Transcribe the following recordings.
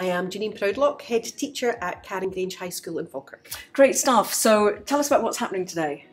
I am Janine Proudlock, head teacher at Carrongrange High School in Falkirk. Great stuff. So tell us about what's happening today.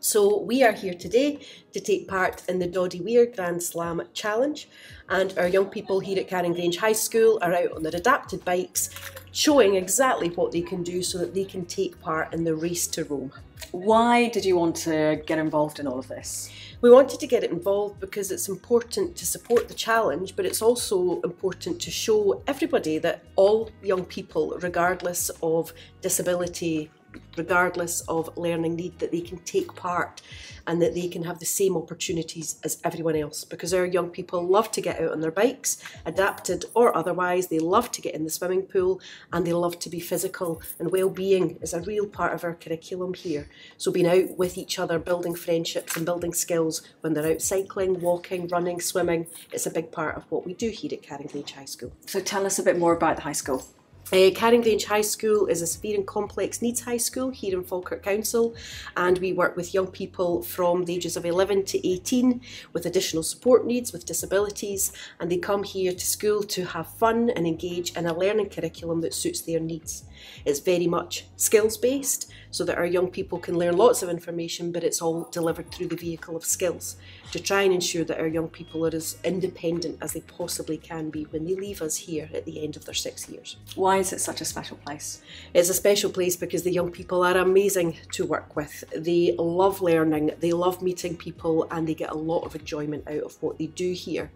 So we are here today to take part in the Doddie Weir Grand Slam Challenge and our young people here at Carrongrange High School are out on their adapted bikes showing exactly what they can do so that they can take part in the race to Rome. Why did you want to get involved in all of this? We wanted to get involved because it's important to support the challenge, but it's also important to show everybody that all young people, regardless of disability, regardless of learning need, that they can take part and that they can have the same opportunities as everyone else. Because our young people love to get out on their bikes, adapted or otherwise, they love to get in the swimming pool and they love to be physical and well-being is a real part of our curriculum here. So being out with each other, building friendships and building skills when they're out cycling, walking, running, swimming, it's a big part of what we do here at Carrongrange High School. So tell us a bit more about the high school. Uh, Grange High School is a severe and complex needs high school here in Falkirk Council and we work with young people from the ages of 11 to 18 with additional support needs, with disabilities and they come here to school to have fun and engage in a learning curriculum that suits their needs. It's very much skills based so that our young people can learn lots of information but it's all delivered through the vehicle of skills to try and ensure that our young people are as independent as they possibly can be when they leave us here at the end of their six years. Why is it such a special place? It's a special place because the young people are amazing to work with. They love learning, they love meeting people and they get a lot of enjoyment out of what they do here.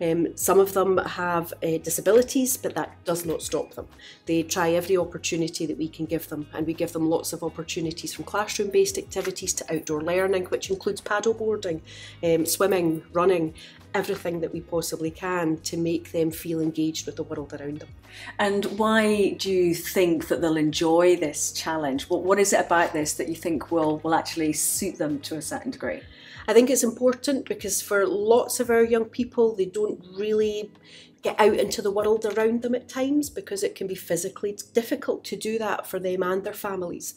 Um, some of them have uh, disabilities but that does not stop them. They try every opportunity that we can give them and we give them lots of opportunities from classroom based activities to outdoor learning which includes paddle boarding, um, swimming, running everything that we possibly can to make them feel engaged with the world around them. And why do you think that they'll enjoy this challenge? What, what is it about this that you think will, will actually suit them to a certain degree? I think it's important because for lots of our young people, they don't really get out into the world around them at times because it can be physically difficult to do that for them and their families.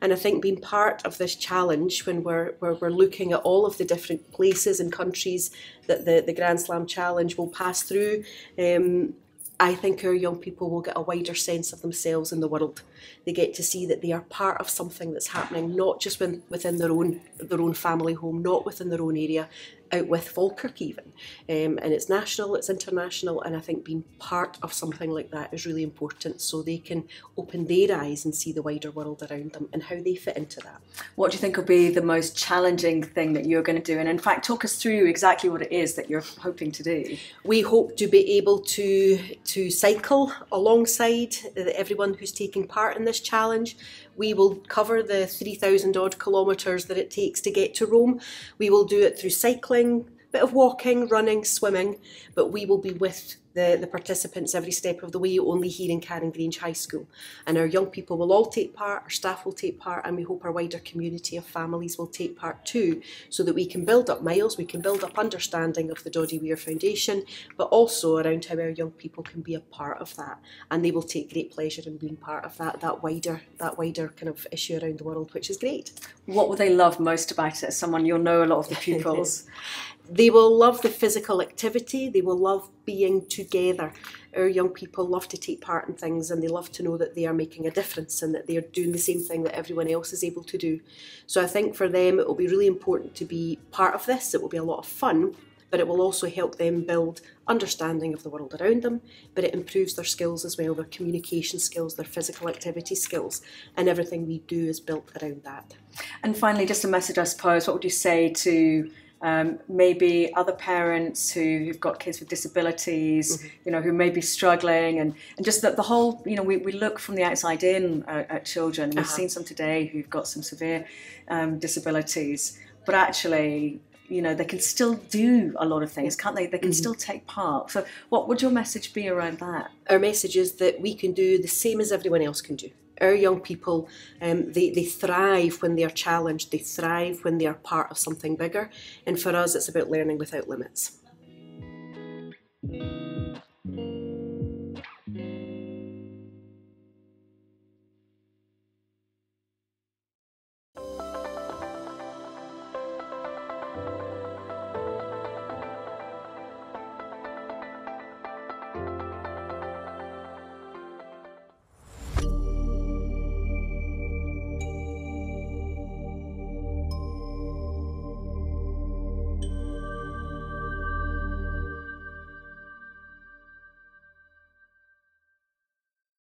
And I think being part of this challenge when we're, we're, we're looking at all of the different places and countries that the, the Grand Slam Challenge will pass through, um, I think our young people will get a wider sense of themselves in the world. They get to see that they are part of something that's happening, not just within their own their own family home, not within their own area, out with Falkirk even. Um, and it's national, it's international, and I think being part of something like that is really important so they can open their eyes and see the wider world around them and how they fit into that. What do you think will be the most challenging thing that you're going to do? And in fact, talk us through exactly what it is that you're hoping to do. We hope to be able to, to cycle alongside everyone who's taking part in this challenge. We will cover the 3,000 odd kilometres that it takes to get to Rome. We will do it through cycling, a bit of walking, running, swimming, but we will be with the, the participants every step of the way only here in Carrongrange High School. And our young people will all take part, our staff will take part, and we hope our wider community of families will take part too, so that we can build up miles, we can build up understanding of the Doddie Weir Foundation, but also around how our young people can be a part of that. And they will take great pleasure in being part of that, that wider, that wider kind of issue around the world, which is great. What will they love most about it? As someone you'll know a lot of the pupils. They will love the physical activity, they will love being together. Our young people love to take part in things and they love to know that they are making a difference and that they are doing the same thing that everyone else is able to do. So I think for them it will be really important to be part of this. It will be a lot of fun, but it will also help them build understanding of the world around them, but it improves their skills as well, their communication skills, their physical activity skills, and everything we do is built around that. And finally, just a message, I suppose, what would you say to um, maybe other parents who, who've got kids with disabilities, mm-hmm. you know, who may be struggling, and, and just that the whole, you know, we, we look from the outside in uh, at children. We've uh-huh. seen some today who've got some severe um, disabilities, but actually, you know, they can still do a lot of things, can't they? They can mm-hmm. still take part. So, what would your message be around that? Our message is that we can do the same as everyone else can do our young people, um, they, they thrive when they are challenged, they thrive when they are part of something bigger. And for us, it's about learning without limits.